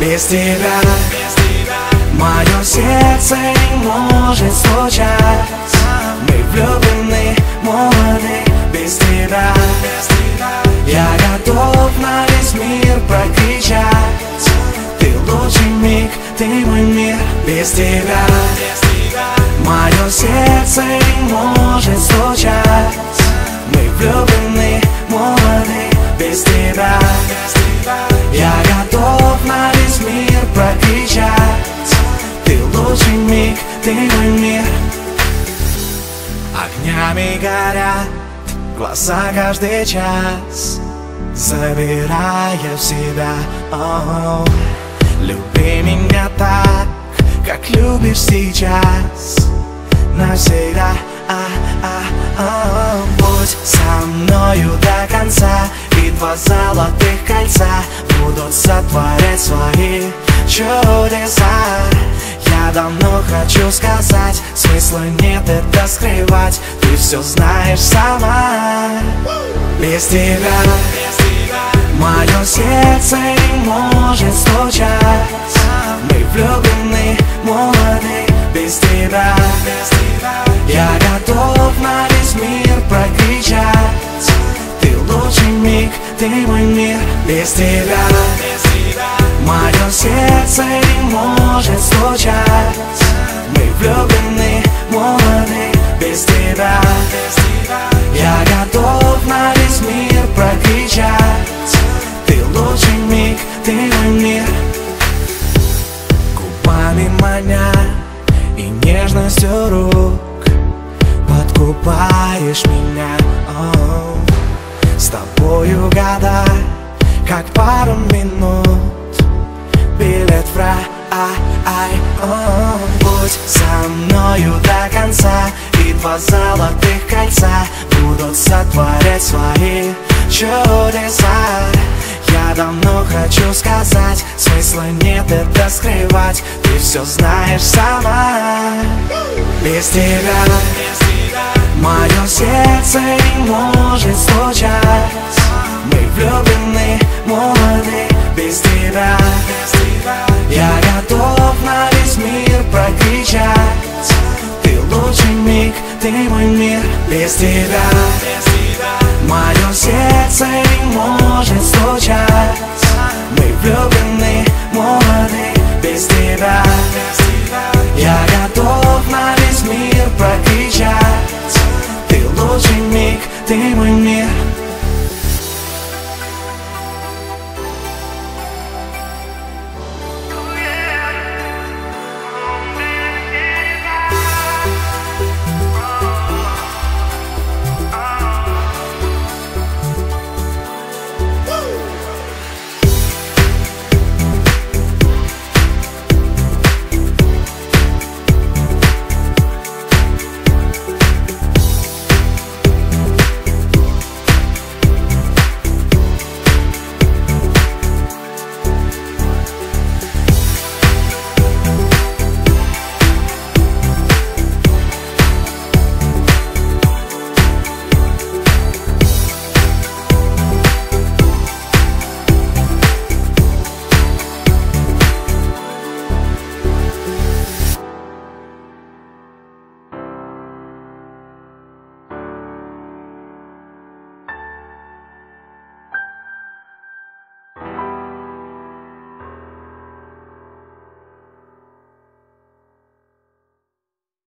без тебя Мое сердце не может стучать Мы влюблены, молоды, без тебя. Я готов на весь мир прокричать. Ты лучший миг, ты мой мир, без тебя. Мое сердце не может стучать Мы влюблены, молоды, без тебя. Я готов ты мой мир. Огнями горят глаза каждый час Забирая в себя. О, Люби меня так, как любишь сейчас золотых кольца Будут сотворять свои чудеса. Я давно хочу сказать Смысла нет это скрывать Ты все знаешь сама. Без тебя Мое сердце не может стучать. Мы влюблены, молоды, без тебя ты мой мир, без тебя Мое сердце не может стучать Мы влюблены, молоды, без тебя Я готов на весь мир прокричать Ты лучший миг, ты мой мир Губами маня и нежностью рук Подкупаешь меня о, Будь со мною до конца И два золотых кольца Будут сотворять свои чудеса. Я давно хочу сказать Смысла нет это скрывать Ты все знаешь сама. Без тебя Мое сердце не может стучать. Мы влюблены, молоды, без тебя. Я кричать Ты лучший миг, ты мой мир Без тебя. Мое сердце не может стучать. Мы влюблены, молоды Без тебя. Я готов на весь мир прокричать. Ты лучший миг, ты мой мир.